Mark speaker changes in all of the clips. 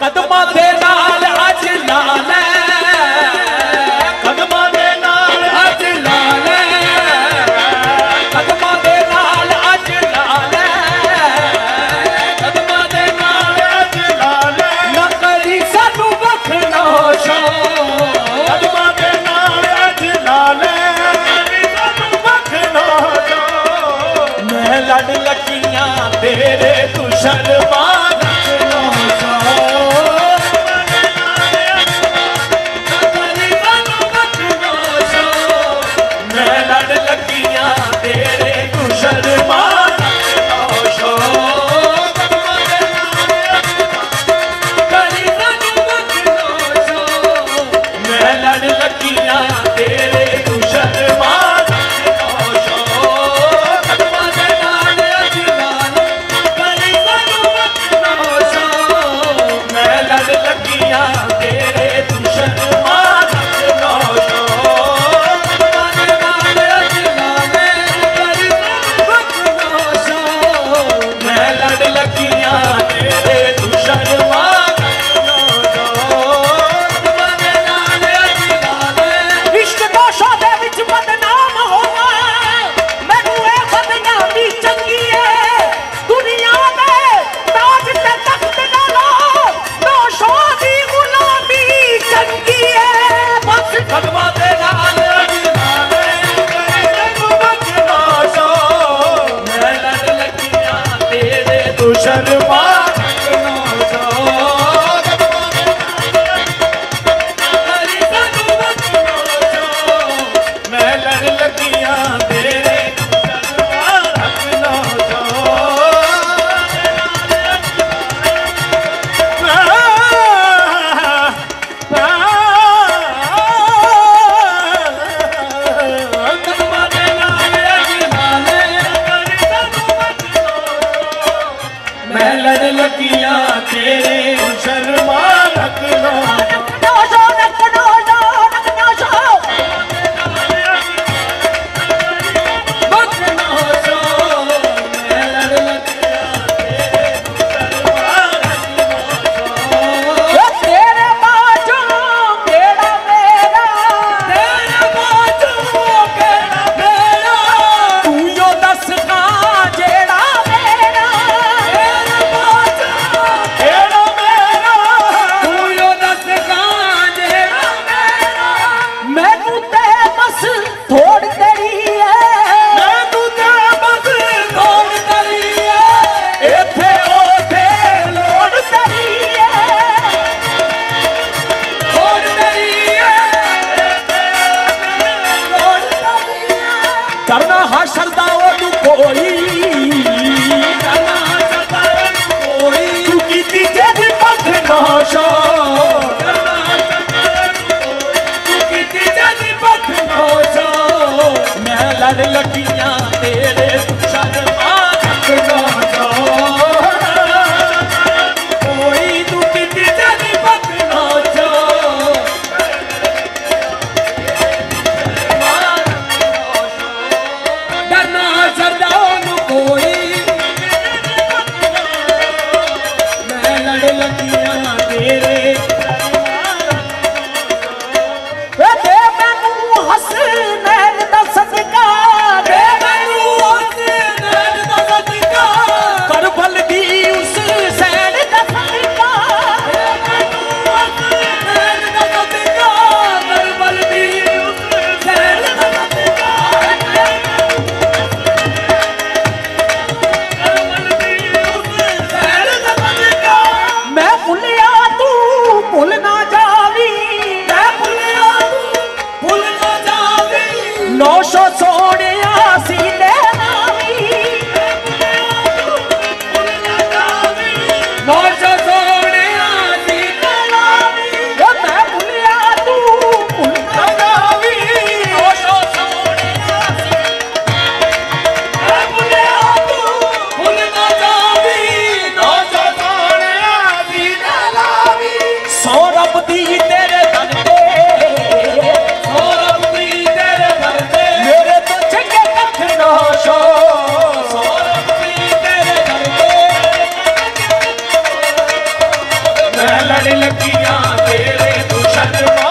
Speaker 1: ਕਦਮਾਂ ਦੇ ਨਾਲ ਅੱਜ ਲਾਲ ਕਦਮਾਂ ਦੇ ਨਾਲ ਅੱਜ ਲਾਲ ਕਦਮਾਂ ਦੇ ਨਾਲ ਅੱਜ ਲਾਲ ਕਦਮਾਂ ਦੇ ਨਾਲ ਅੱਜ ਲਾਲ ਨਾ ਕਰੀ ਸਾਨੂੰ ਵਖਣਾ ਸ਼ੋ
Speaker 2: ਕਦਮਾਂ ਦੇ ਨਾਲ ਅੱਜ ਲਾਲ ਸਾਨੂੰ ਵਖਣਾ
Speaker 1: ਸ਼ੋ ਮੈਂ ਲੜ ਲੱਗੀਆਂ ਤੇਰੇ
Speaker 3: ਦੁਸ਼ਮਣ Shut
Speaker 1: it. शर्मा लतिया तेरे शर वार la quilla. लड़ लड़कियाँ तेरे तू शर्मा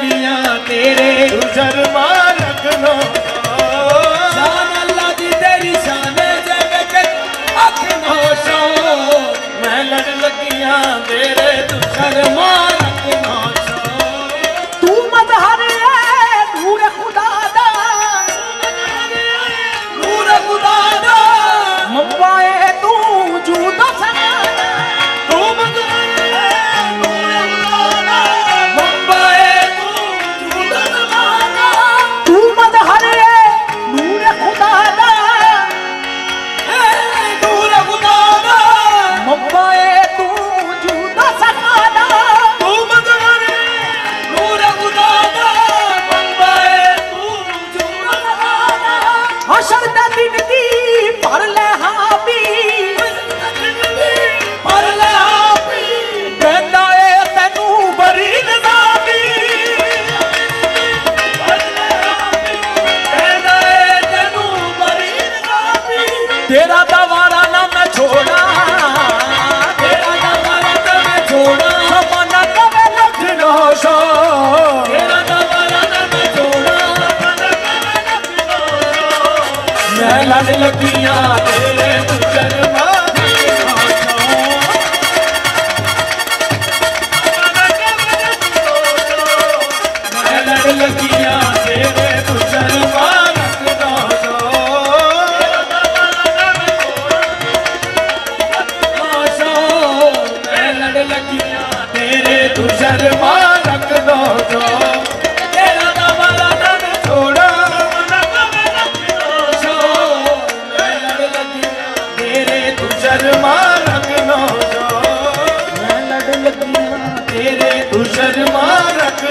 Speaker 3: किया तेरे।
Speaker 1: शर्मा रख लो शान अल्लाह दी तेरी शान जग के।
Speaker 3: अख नोशो मैं लड़ लगिया
Speaker 1: तेरे। तू शर्मा तेरा दवारा ना मैं छोड़ा।
Speaker 2: तुसारख ने तुसर
Speaker 3: मारख